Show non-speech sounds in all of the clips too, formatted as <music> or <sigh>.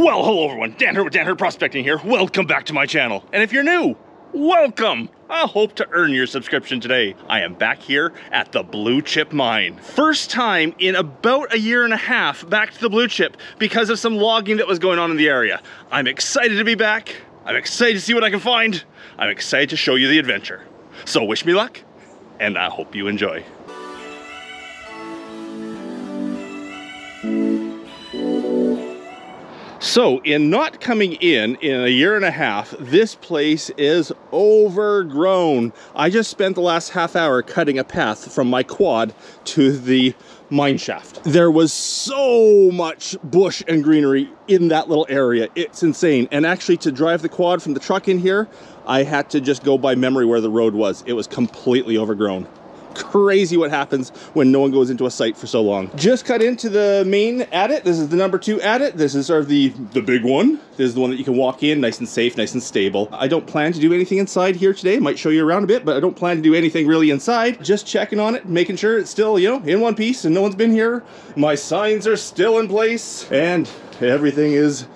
Well, hello everyone, Dan Hurd with Dan Hurd Prospecting here. Welcome back to my channel. And if you're new, welcome. I hope to earn your subscription today. I am back here at the Blue Chip Mine. First time in about a year and a half back to the Blue Chip because of some logging that was going on in the area. I'm excited to be back. I'm excited to see what I can find. I'm excited to show you the adventure. So wish me luck, and I hope you enjoy. So in not coming in in a year and a half, this place is overgrown. I just spent the last half hour cutting a path from my quad to the mine shaft. There was so much bush and greenery in that little area. It's insane. And actually to drive the quad from the truck in here, I had to just go by memory where the road was. It was completely overgrown crazy what happens when no one goes into a site for so long. Just cut into the main adit. This is the number two adit. This is sort of the, the big one. This is the one that you can walk in nice and safe, nice and stable. I don't plan to do anything inside here today. Might show you around a bit, but I don't plan to do anything really inside. Just checking on it, making sure it's still, you know, in one piece and no one's been here. My signs are still in place and everything is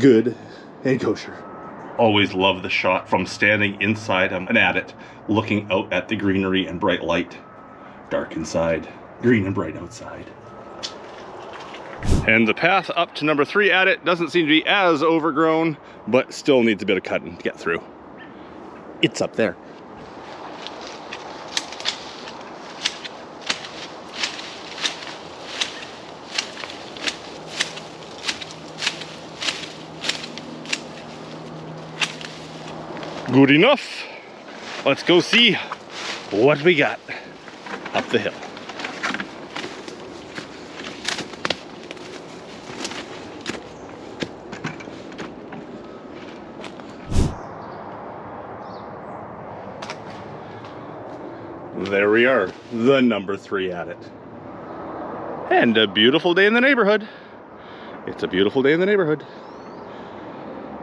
good and kosher always love the shot from standing inside an adit, looking out at the greenery and bright light dark inside, green and bright outside. And the path up to number three adit doesn't seem to be as overgrown, but still needs a bit of cutting to get through. It's up there. Good enough. Let's go see what we got up the hill. There we are, the number three adit. And a beautiful day in the neighborhood. It's a beautiful day in the neighborhood.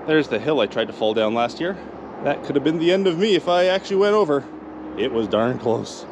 There's the hill I tried to fall down last year. That could have been the end of me if I actually went over. It was darn close.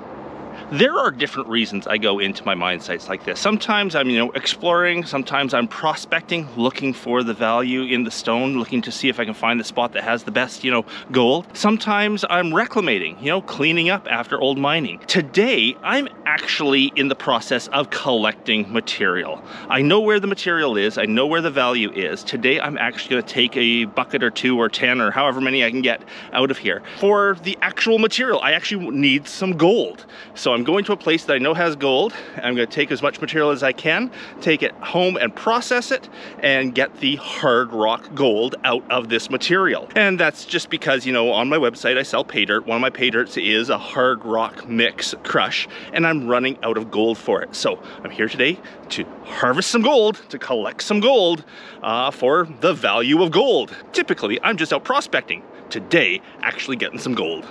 There are different reasons I go into my mine sites like this. Sometimes I'm, you know, exploring, sometimes I'm prospecting, looking for the value in the stone, looking to see if I can find the spot that has the best, you know, gold. Sometimes I'm reclamating, you know, cleaning up after old mining. Today, I'm actually in the process of collecting material. I know where the material is, I know where the value is. Today, I'm actually gonna take a bucket or two or 10 or however many I can get out of here for the actual material. I actually need some gold. So I'm going to a place that I know has gold. I'm gonna take as much material as I can, take it home and process it, and get the hard rock gold out of this material. And that's just because, you know, on my website I sell pay dirt. One of my pay dirts is a hard rock mix crush, and I'm running out of gold for it. So I'm here today to harvest some gold, to collect some gold uh, for the value of gold. Typically, I'm just out prospecting. Today, actually getting some gold.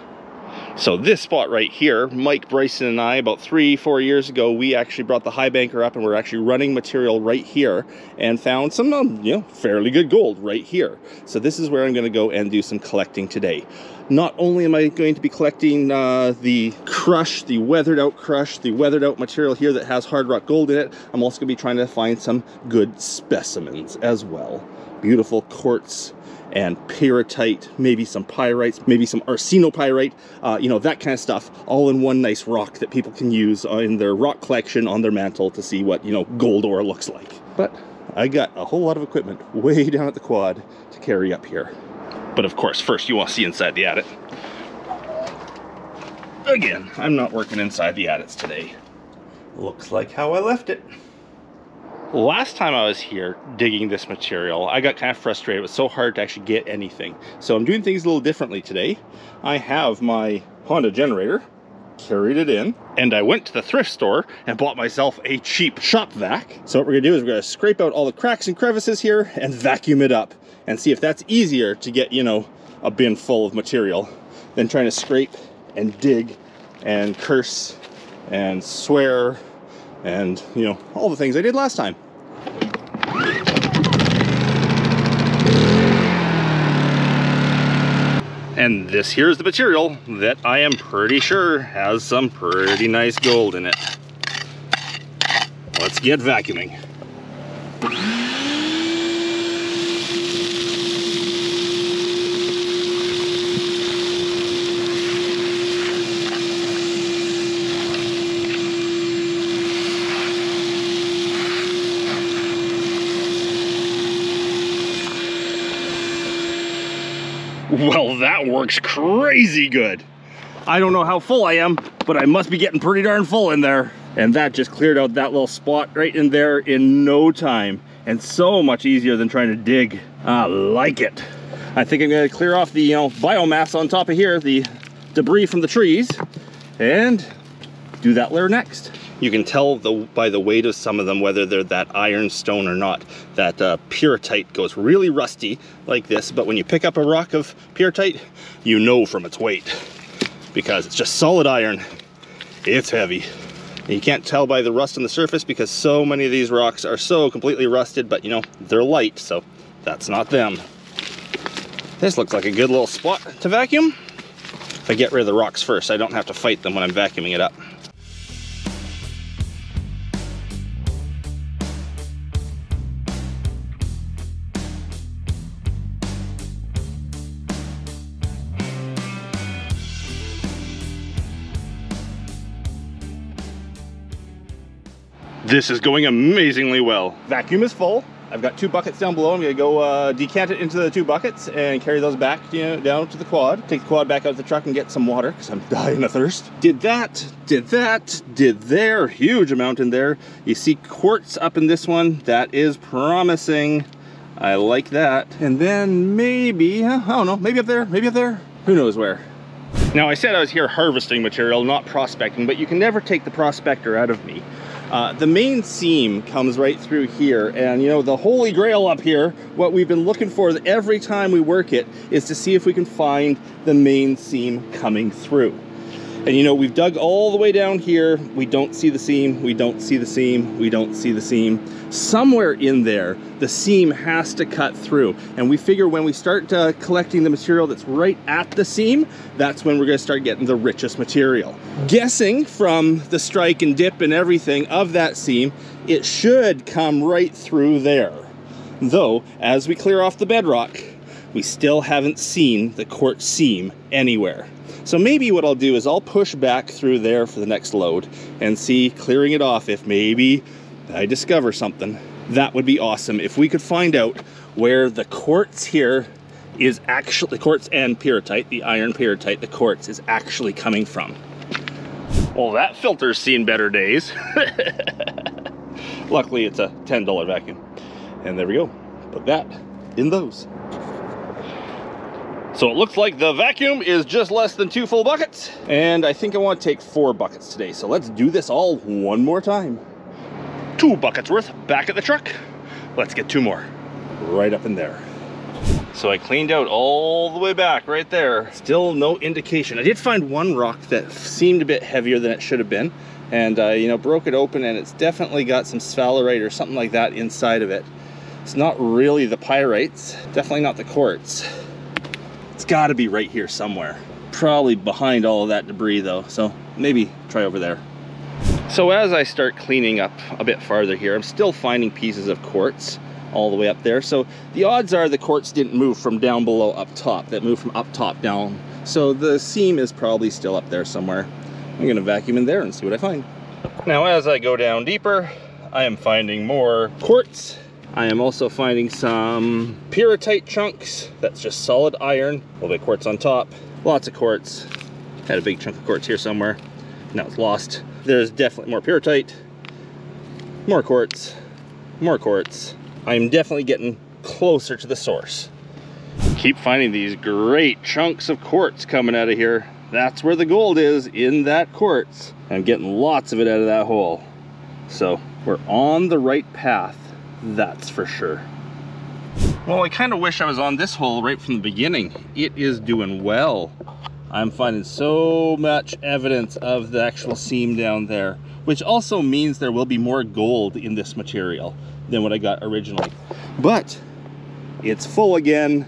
So this spot right here, Mike Bryson and I, about three, four years ago, we actually brought the high banker up and we're actually running material right here and found some, um, you know, fairly good gold right here. So this is where I'm gonna go and do some collecting today. Not only am I going to be collecting uh, the crush, the weathered out crush, the weathered out material here that has hard rock gold in it, I'm also gonna be trying to find some good specimens as well. Beautiful quartz and pyrrhotite, maybe some pyrites, maybe some arsenopyrite, uh, you know, that kind of stuff, all in one nice rock that people can use uh, in their rock collection on their mantle to see what, you know, gold ore looks like. But I got a whole lot of equipment way <laughs> down at the quad to carry up here. But of course, first you want to see inside the adit. Again, I'm not working inside the adits today. Looks like how I left it. Last time I was here digging this material, I got kind of frustrated. It was so hard to actually get anything. So I'm doing things a little differently today. I have my Honda generator, carried it in, and I went to the thrift store and bought myself a cheap shop vac. So what we're gonna do is we're gonna scrape out all the cracks and crevices here and vacuum it up and see if that's easier to get, you know, a bin full of material than trying to scrape and dig and curse and swear and you know all the things I did last time. And this here's the material that I am pretty sure has some pretty nice gold in it. Let's get vacuuming. Well, that works crazy good. I don't know how full I am, but I must be getting pretty darn full in there. And that just cleared out that little spot right in there in no time. And so much easier than trying to dig. I like it. I think I'm gonna clear off the you know, biomass on top of here, the debris from the trees, and do that layer next. You can tell the, by the weight of some of them whether they're that ironstone or not. That uh, pyrrhotite goes really rusty like this, but when you pick up a rock of pyrrhotite, you know from its weight because it's just solid iron. It's heavy. And you can't tell by the rust on the surface because so many of these rocks are so completely rusted, but you know, they're light, so that's not them. This looks like a good little spot to vacuum. If I get rid of the rocks first, I don't have to fight them when I'm vacuuming it up. This is going amazingly well. Vacuum is full. I've got two buckets down below. I'm gonna go uh, decant it into the two buckets and carry those back you know, down to the quad. Take the quad back out of the truck and get some water because I'm <laughs> dying of thirst. Did that, did that, did there. Huge amount in there. You see quartz up in this one. That is promising. I like that. And then maybe, I don't know, maybe up there, maybe up there. Who knows where. Now I said I was here harvesting material, not prospecting, but you can never take the prospector out of me. Uh, the main seam comes right through here and you know the holy grail up here what we've been looking for every time we work it is to see if we can find the main seam coming through and you know, we've dug all the way down here. We don't see the seam. We don't see the seam. We don't see the seam. Somewhere in there, the seam has to cut through. And we figure when we start uh, collecting the material that's right at the seam, that's when we're gonna start getting the richest material. Guessing from the strike and dip and everything of that seam, it should come right through there. Though, as we clear off the bedrock, we still haven't seen the quartz seam anywhere. So maybe what I'll do is I'll push back through there for the next load and see clearing it off if maybe I discover something. That would be awesome if we could find out where the quartz here is actually, the quartz and pyrrhotite, the iron pyrrhotite, the quartz is actually coming from. Well, that filter's seen better days. <laughs> Luckily, it's a $10 vacuum. And there we go. Put that in those. So it looks like the vacuum is just less than two full buckets. And I think I want to take four buckets today. So let's do this all one more time. Two buckets worth back at the truck. Let's get two more right up in there. So I cleaned out all the way back right there. Still no indication. I did find one rock that seemed a bit heavier than it should have been. And uh, you know, broke it open and it's definitely got some sphalerite or something like that inside of it. It's not really the pyrites, definitely not the quartz. Got to be right here somewhere. Probably behind all of that debris though, so maybe try over there. So as I start cleaning up a bit farther here, I'm still finding pieces of quartz all the way up there. So the odds are the quartz didn't move from down below up top, that moved from up top down. So the seam is probably still up there somewhere. I'm gonna vacuum in there and see what I find. Now as I go down deeper, I am finding more quartz I am also finding some pyrrhotite chunks. That's just solid iron. A little bit quartz on top. Lots of quartz. Had a big chunk of quartz here somewhere. Now it's lost. There's definitely more pyrrhotite. More quartz. More quartz. I'm definitely getting closer to the source. Keep finding these great chunks of quartz coming out of here. That's where the gold is, in that quartz. I'm getting lots of it out of that hole. So we're on the right path that's for sure. Well, I kind of wish I was on this hole right from the beginning. It is doing well. I'm finding so much evidence of the actual seam down there, which also means there will be more gold in this material than what I got originally. But it's full again,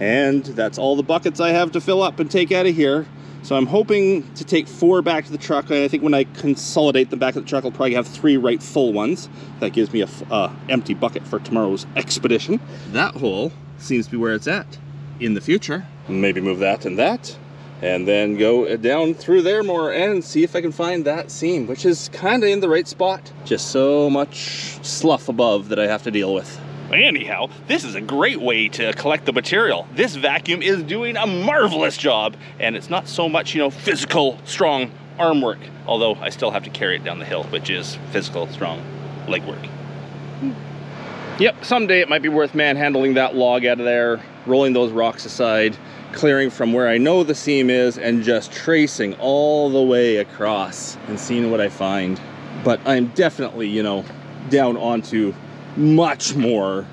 and that's all the buckets I have to fill up and take out of here. So I'm hoping to take four back to the truck. And I think when I consolidate them back to the truck, I'll probably have three right full ones. That gives me a uh, empty bucket for tomorrow's expedition. That hole seems to be where it's at. In the future, maybe move that and that, and then go down through there more and see if I can find that seam, which is kind of in the right spot. Just so much slough above that I have to deal with. Anyhow, this is a great way to collect the material. This vacuum is doing a marvelous job, and it's not so much, you know, physical, strong arm work, although I still have to carry it down the hill, which is physical, strong leg work. Hmm. Yep, someday it might be worth manhandling that log out of there, rolling those rocks aside, clearing from where I know the seam is, and just tracing all the way across and seeing what I find. But I'm definitely, you know, down onto much more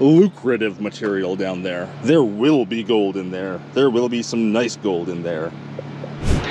lucrative material down there. There will be gold in there. There will be some nice gold in there.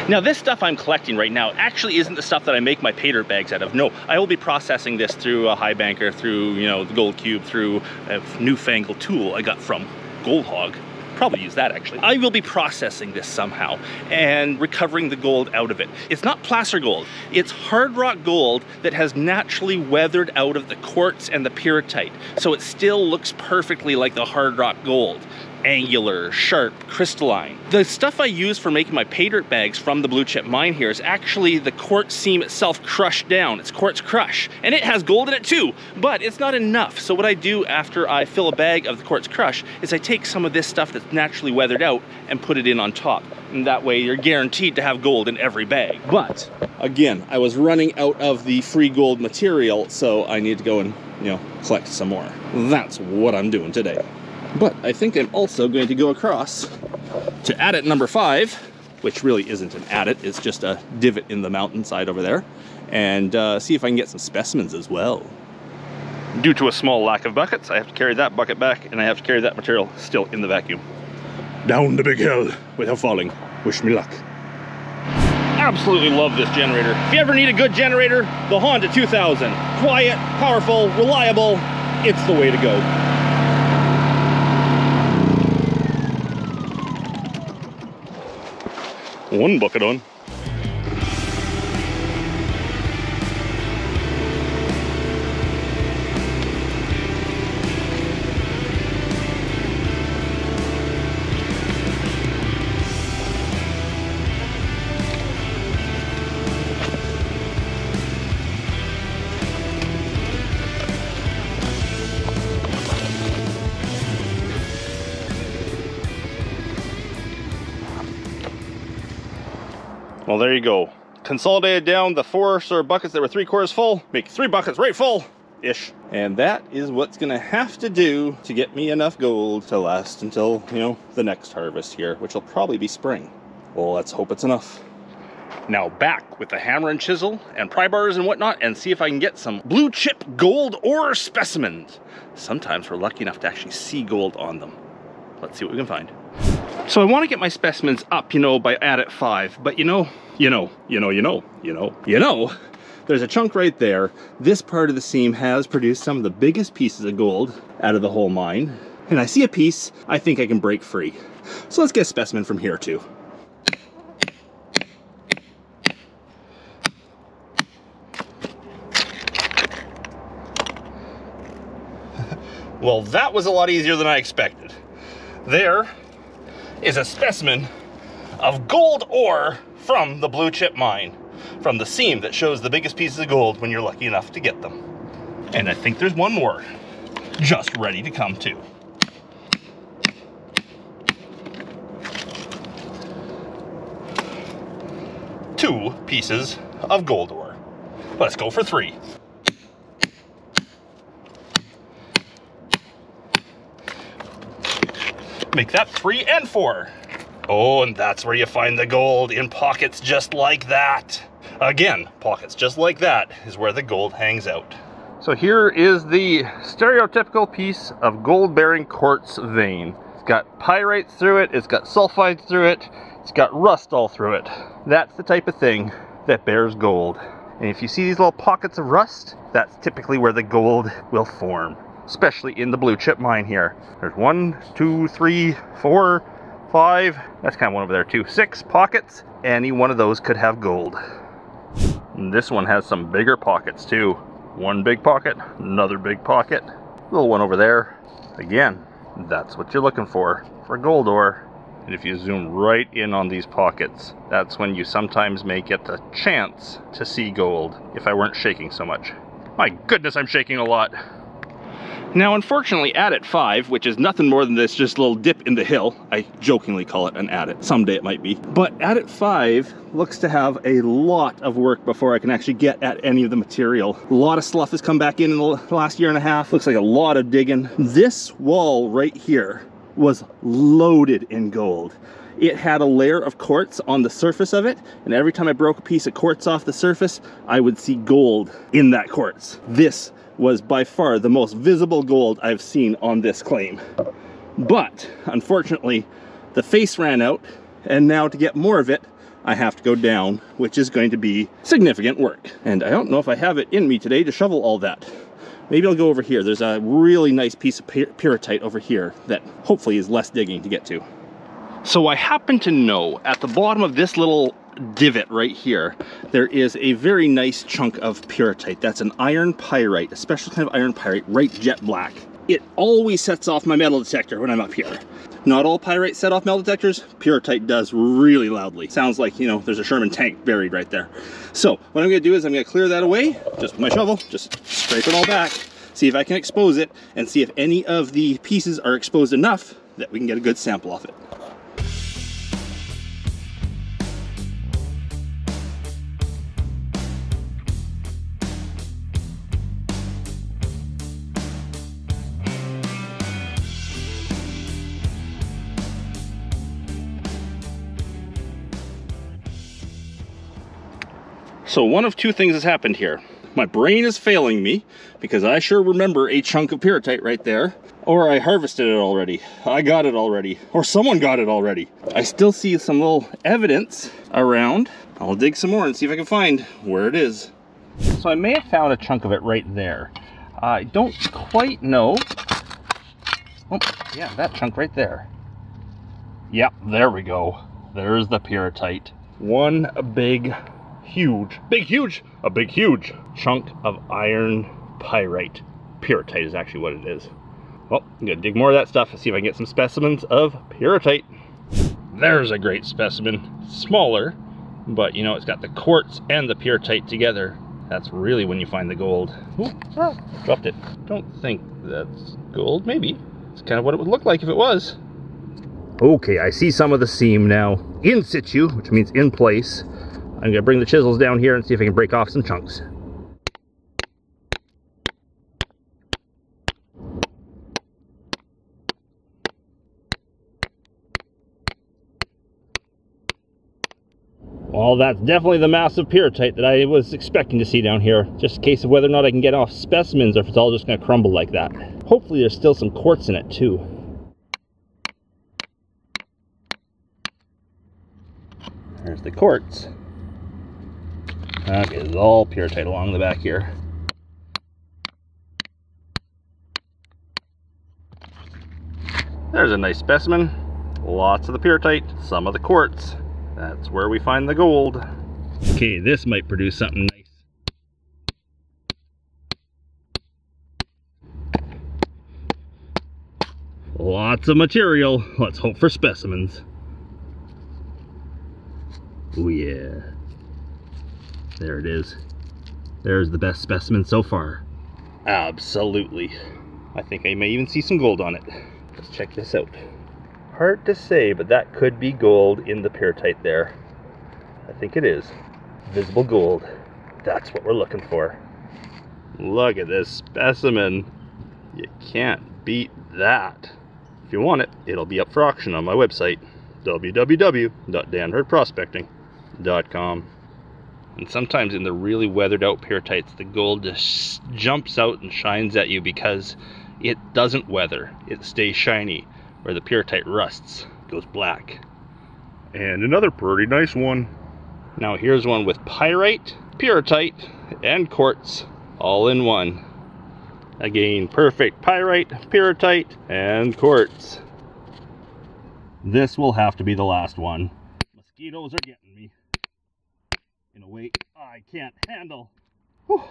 Now this stuff I'm collecting right now actually isn't the stuff that I make my dirt bags out of. No, I will be processing this through a high banker, through, you know, the gold cube, through a newfangled tool I got from Gold Hog probably use that actually. I will be processing this somehow and recovering the gold out of it. It's not placer gold, it's hard rock gold that has naturally weathered out of the quartz and the pyrrhotite. So it still looks perfectly like the hard rock gold angular, sharp, crystalline. The stuff I use for making my pay dirt bags from the blue chip mine here is actually the quartz seam itself crushed down. It's quartz crush, and it has gold in it too, but it's not enough. So what I do after I fill a bag of the quartz crush is I take some of this stuff that's naturally weathered out and put it in on top. And that way you're guaranteed to have gold in every bag. But again, I was running out of the free gold material, so I need to go and, you know, collect some more. That's what I'm doing today. But I think I'm also going to go across to adit number five, which really isn't an adit, it's just a divot in the mountainside over there, and uh, see if I can get some specimens as well. Due to a small lack of buckets, I have to carry that bucket back, and I have to carry that material still in the vacuum. Down the big hill without falling. Wish me luck. Absolutely love this generator. If you ever need a good generator, the Honda 2000. Quiet, powerful, reliable, it's the way to go. One bucket on. Well, there you go. Consolidated down the four sort of buckets that were three quarters full, make three buckets right full ish. And that is what's gonna have to do to get me enough gold to last until, you know, the next harvest here, which will probably be spring. Well, let's hope it's enough. Now back with the hammer and chisel and pry bars and whatnot and see if I can get some blue chip gold ore specimens. Sometimes we're lucky enough to actually see gold on them. Let's see what we can find. So I want to get my specimens up, you know, by adit 5, but you know, you know, you know, you know, you know, you know, <laughs> there's a chunk right there. This part of the seam has produced some of the biggest pieces of gold out of the whole mine. And I see a piece I think I can break free. So let's get a specimen from here too. <laughs> well, that was a lot easier than I expected. There is a specimen of gold ore from the blue chip mine, from the seam that shows the biggest pieces of gold when you're lucky enough to get them. And I think there's one more just ready to come too. Two pieces of gold ore. Let's go for three. Make that three and four. Oh, and that's where you find the gold, in pockets just like that. Again, pockets just like that is where the gold hangs out. So here is the stereotypical piece of gold-bearing quartz vein. It's got pyrites through it, it's got sulfides through it, it's got rust all through it. That's the type of thing that bears gold. And if you see these little pockets of rust, that's typically where the gold will form especially in the blue chip mine here. There's one, two, three, four, five, that's kind of one over there too, six pockets. Any one of those could have gold. And this one has some bigger pockets too. One big pocket, another big pocket, little one over there. Again, that's what you're looking for, for gold ore. And if you zoom right in on these pockets, that's when you sometimes may get the chance to see gold if I weren't shaking so much. My goodness, I'm shaking a lot. Now, unfortunately, adit 5, which is nothing more than this just little dip in the hill, I jokingly call it an adit, someday it might be, but adit 5 looks to have a lot of work before I can actually get at any of the material. A lot of slough has come back in in the last year and a half. Looks like a lot of digging. This wall right here was loaded in gold. It had a layer of quartz on the surface of it, and every time I broke a piece of quartz off the surface, I would see gold in that quartz. This was by far the most visible gold I've seen on this claim. But unfortunately, the face ran out and now to get more of it, I have to go down, which is going to be significant work. And I don't know if I have it in me today to shovel all that. Maybe I'll go over here. There's a really nice piece of pyrrhotite over here that hopefully is less digging to get to. So I happen to know at the bottom of this little divot right here, there is a very nice chunk of pyrrhotite. That's an iron pyrite, a special kind of iron pyrite, right jet black. It always sets off my metal detector when I'm up here. Not all pyrite set off metal detectors, pyrrhotite does really loudly. Sounds like, you know, there's a Sherman tank buried right there. So what I'm gonna do is I'm gonna clear that away, just with my shovel, just scrape it all back, see if I can expose it, and see if any of the pieces are exposed enough that we can get a good sample off it. So one of two things has happened here. My brain is failing me because I sure remember a chunk of pyrrhotite right there. Or I harvested it already. I got it already. Or someone got it already. I still see some little evidence around. I'll dig some more and see if I can find where it is. So I may have found a chunk of it right there. I don't quite know. Oh, yeah, that chunk right there. Yep, there we go. There's the pyrrhotite. One big huge, big huge, a big huge chunk of iron pyrite. Pyrrhotite is actually what it is. Well, I'm gonna dig more of that stuff and see if I can get some specimens of pyrrhotite. There's a great specimen. Smaller, but you know, it's got the quartz and the pyrrhotite together. That's really when you find the gold. Ooh, ah, dropped it. Don't think that's gold, maybe. It's kind of what it would look like if it was. Okay, I see some of the seam now in situ, which means in place. I'm gonna bring the chisels down here and see if I can break off some chunks. Well, that's definitely the massive pyrrhotite that I was expecting to see down here. Just a case of whether or not I can get off specimens or if it's all just going to crumble like that. Hopefully there's still some quartz in it too. There's the quartz. That is all pyrrhotite along the back here. There's a nice specimen. Lots of the pyrrhotite, some of the quartz. That's where we find the gold. Okay, this might produce something nice. Lots of material. Let's hope for specimens. Oh yeah. There it is. There's the best specimen so far. Absolutely. I think I may even see some gold on it. Let's check this out. Hard to say, but that could be gold in the pyrrhotite there. I think it is. Visible gold. That's what we're looking for. Look at this specimen. You can't beat that. If you want it, it'll be up for auction on my website, www.danhurdprospecting.com. And sometimes in the really weathered out pyrrhotites, the gold just jumps out and shines at you because it doesn't weather. It stays shiny, where the pyrrhotite rusts, goes black. And another pretty nice one. Now here's one with pyrite, pyrrhotite, and quartz all in one. Again, perfect pyrite, pyrrhotite, and quartz. This will have to be the last one. Mosquitoes are getting me in a way I can't handle. Whew.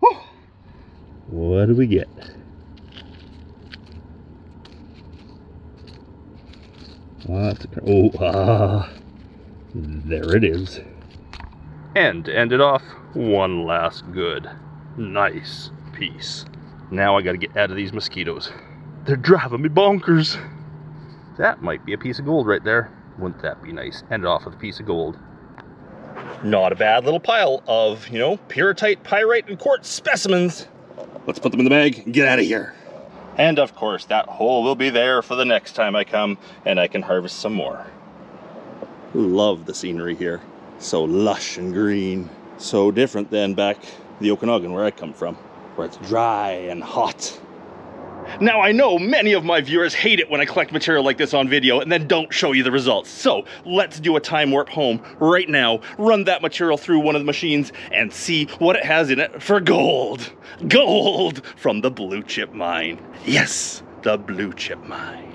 Whew. What do we get? What? Oh, ah, <laughs> there it is. And to end it off, one last good. Nice piece. Now I gotta get out of these mosquitoes. They're driving me bonkers. That might be a piece of gold right there. Wouldn't that be nice? End it off with a piece of gold. Not a bad little pile of, you know, pyrrhotite, pyrite, and quartz specimens. Let's put them in the bag and get out of here. And of course, that hole will be there for the next time I come and I can harvest some more. Love the scenery here. So lush and green. So different than back the Okanagan where I come from, where it's dry and hot. Now I know many of my viewers hate it when I collect material like this on video and then don't show you the results. So let's do a time warp home right now, run that material through one of the machines and see what it has in it for gold. Gold from the blue chip mine. Yes, the blue chip mine.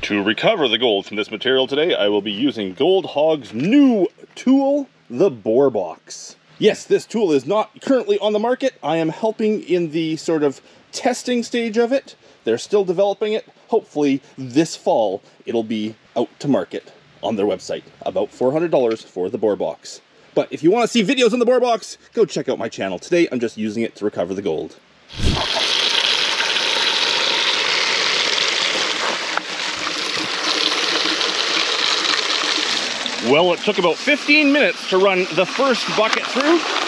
To recover the gold from this material today, I will be using Gold Hog's new tool, the Boar Box. Yes, this tool is not currently on the market. I am helping in the sort of testing stage of it. They're still developing it. Hopefully this fall it'll be out to market on their website. About $400 for the boar box. But if you want to see videos on the boar box, go check out my channel. Today I'm just using it to recover the gold. Well, it took about 15 minutes to run the first bucket through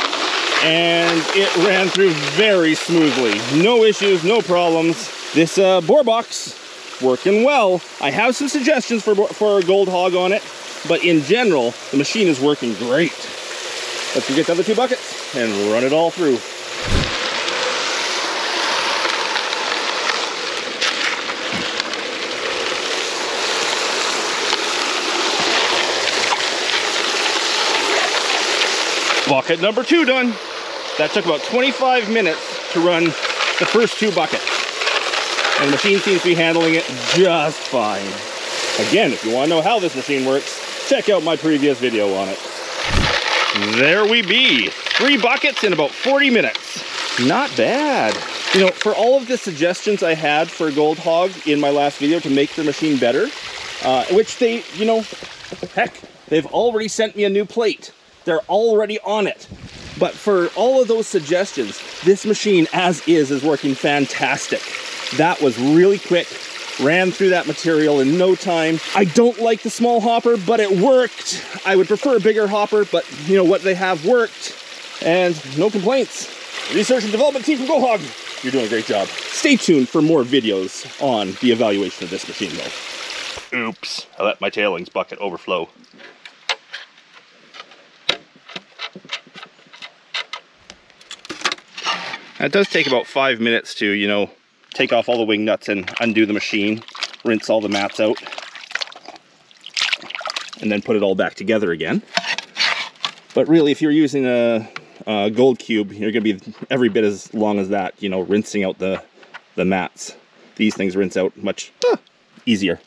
and it ran through very smoothly. No issues, no problems. This uh, boar box working well. I have some suggestions for, for a gold hog on it, but in general, the machine is working great. Let's get the other two buckets and run it all through. Bucket number two done. That took about 25 minutes to run the first two buckets. And the machine seems to be handling it just fine. Again, if you want to know how this machine works, check out my previous video on it. There we be. Three buckets in about 40 minutes. Not bad. You know, for all of the suggestions I had for Gold Hog in my last video to make the machine better, uh, which they, you know, heck, they've already sent me a new plate. They're already on it. But for all of those suggestions, this machine as is is working fantastic. That was really quick, ran through that material in no time. I don't like the small hopper, but it worked. I would prefer a bigger hopper, but you know what they have worked and no complaints. Research and development team from Gold Hog, you're doing a great job. Stay tuned for more videos on the evaluation of this machine though. Oops, I let my tailings bucket overflow. It does take about five minutes to, you know, take off all the wing nuts and undo the machine, rinse all the mats out, and then put it all back together again. But really, if you're using a, a gold cube, you're gonna be every bit as long as that, you know, rinsing out the, the mats. These things rinse out much easier.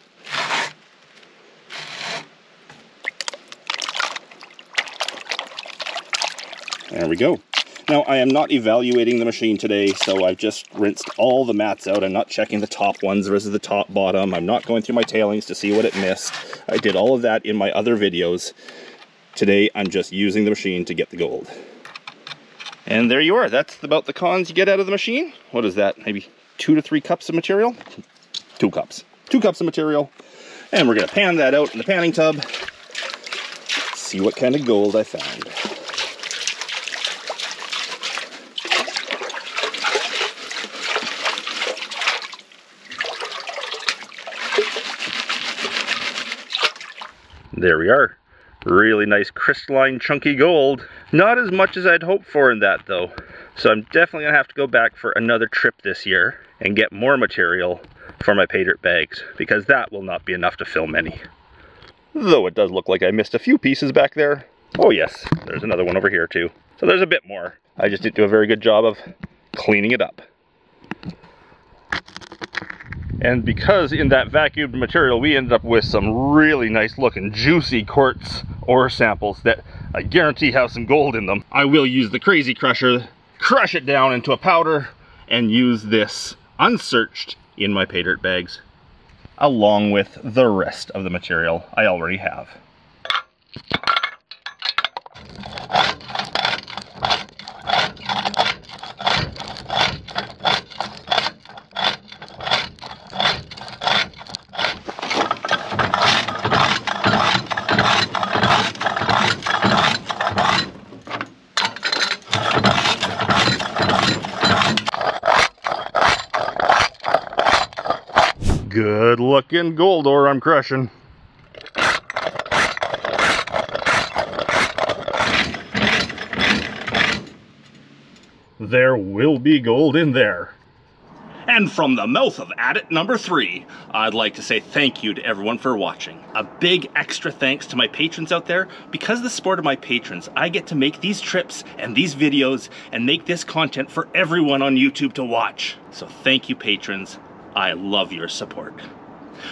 There we go. Now, I am not evaluating the machine today, so I've just rinsed all the mats out. I'm not checking the top ones versus the top bottom. I'm not going through my tailings to see what it missed. I did all of that in my other videos. Today, I'm just using the machine to get the gold. And there you are. That's about the cons you get out of the machine. What is that? Maybe two to three cups of material? Two cups. Two cups of material. And we're going to pan that out in the panning tub. See what kind of gold I found. There we are. Really nice crystalline chunky gold. Not as much as I'd hoped for in that though. So I'm definitely gonna have to go back for another trip this year and get more material for my pay dirt bags because that will not be enough to fill many. Though it does look like I missed a few pieces back there. Oh yes, there's another one over here too. So there's a bit more. I just didn't do a very good job of cleaning it up. And because in that vacuumed material, we ended up with some really nice looking juicy quartz ore samples that I guarantee have some gold in them. I will use the crazy crusher, crush it down into a powder and use this unsearched in my pay dirt bags along with the rest of the material I already have. Looking gold ore I'm crushing. There will be gold in there. And from the mouth of Adit number three, I'd like to say thank you to everyone for watching. A big extra thanks to my patrons out there. Because of the support of my patrons, I get to make these trips and these videos and make this content for everyone on YouTube to watch. So thank you patrons. I love your support.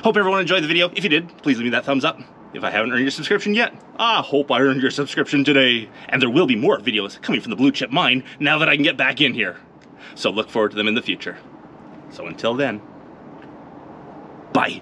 Hope everyone enjoyed the video. If you did, please leave me that thumbs up. If I haven't earned your subscription yet, I hope I earned your subscription today. And there will be more videos coming from the Blue Chip Mine now that I can get back in here. So look forward to them in the future. So until then, bye.